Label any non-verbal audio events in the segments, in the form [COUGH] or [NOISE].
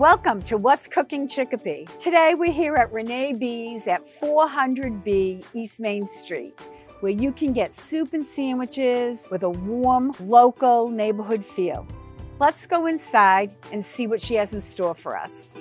Welcome to What's Cooking Chicopee. Today we're here at Renee B's at 400B East Main Street, where you can get soup and sandwiches with a warm, local neighborhood feel. Let's go inside and see what she has in store for us.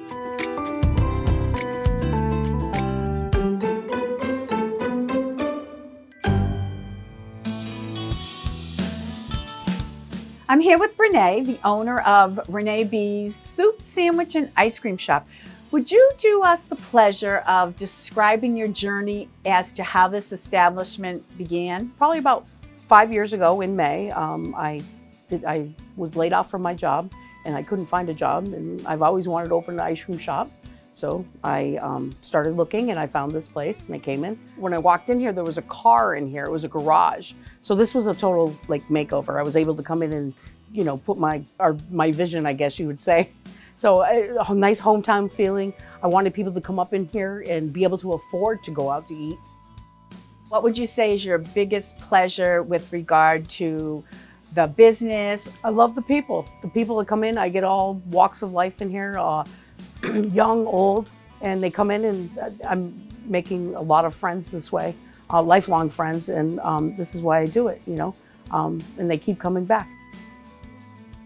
I'm here with Renee, the owner of Renee B's Soup, Sandwich, and Ice Cream Shop. Would you do us the pleasure of describing your journey as to how this establishment began? Probably about five years ago in May, um, I, did, I was laid off from my job and I couldn't find a job and I've always wanted to open an ice cream shop. So I um, started looking and I found this place and I came in. When I walked in here, there was a car in here. It was a garage. So this was a total like makeover. I was able to come in and, you know, put my, or my vision, I guess you would say. [LAUGHS] So a, a nice hometown feeling. I wanted people to come up in here and be able to afford to go out to eat. What would you say is your biggest pleasure with regard to the business? I love the people. The people that come in, I get all walks of life in here. Uh, [CLEARS THROAT] young, old, and they come in and uh, I'm making a lot of friends this way, uh, lifelong friends, and um, this is why I do it, you know, um, and they keep coming back.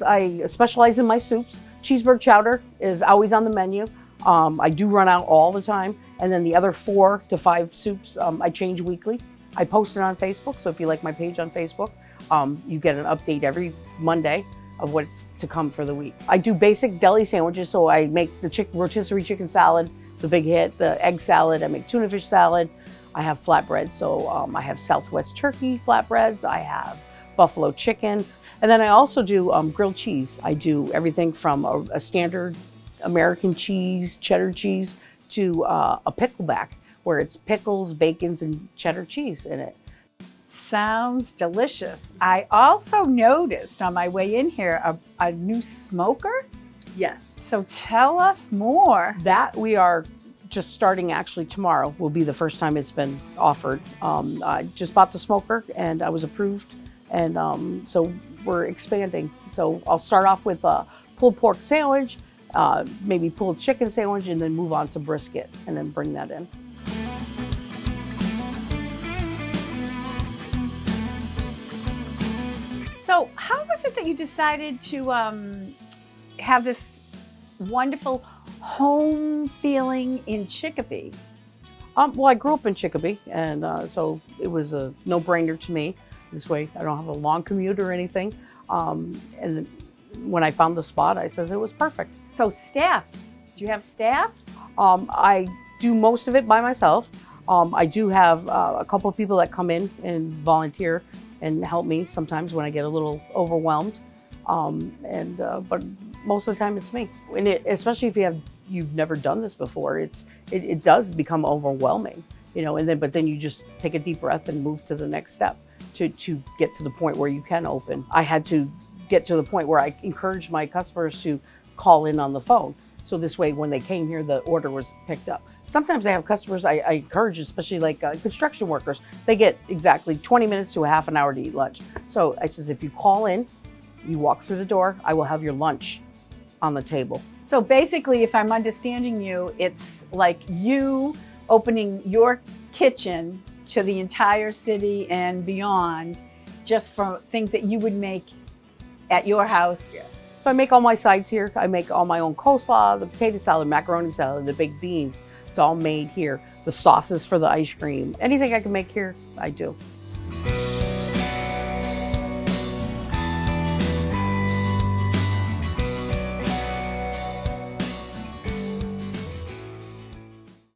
I specialize in my soups. Cheeseburger chowder is always on the menu. Um, I do run out all the time, and then the other four to five soups um, I change weekly. I post it on Facebook, so if you like my page on Facebook, um, you get an update every Monday of what's to come for the week. I do basic deli sandwiches, so I make the chick rotisserie chicken salad. It's a big hit. The egg salad, I make tuna fish salad. I have flatbread, so um, I have Southwest turkey flatbreads. I have buffalo chicken. And then I also do um, grilled cheese. I do everything from a, a standard American cheese, cheddar cheese, to uh, a pickleback, where it's pickles, bacons, and cheddar cheese in it sounds delicious. I also noticed on my way in here a, a new smoker. Yes. So tell us more. That we are just starting actually tomorrow will be the first time it's been offered. Um, I just bought the smoker and I was approved. And um, so we're expanding. So I'll start off with a pulled pork sandwich, uh, maybe pulled chicken sandwich, and then move on to brisket and then bring that in. So, how was it that you decided to um, have this wonderful home feeling in Chicopee? Um, well, I grew up in Chicopee, and uh, so it was a no-brainer to me. This way, I don't have a long commute or anything. Um, and when I found the spot, I says it was perfect. So, staff? Do you have staff? Um, I do most of it by myself. Um, I do have uh, a couple of people that come in and volunteer and help me sometimes when I get a little overwhelmed. Um, and uh, but most of the time it's me. And it, especially if you have you've never done this before, it's it, it does become overwhelming, you know. And then but then you just take a deep breath and move to the next step to to get to the point where you can open. I had to get to the point where I encouraged my customers to call in on the phone. So this way, when they came here, the order was picked up. Sometimes I have customers I, I encourage, especially like uh, construction workers, they get exactly 20 minutes to a half an hour to eat lunch. So I says, if you call in, you walk through the door, I will have your lunch on the table. So basically, if I'm understanding you, it's like you opening your kitchen to the entire city and beyond just for things that you would make at your house. Yes. So I make all my sides here. I make all my own coleslaw, the potato salad, macaroni salad, the baked beans. It's all made here. The sauces for the ice cream. Anything I can make here, I do.